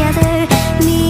together, me